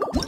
you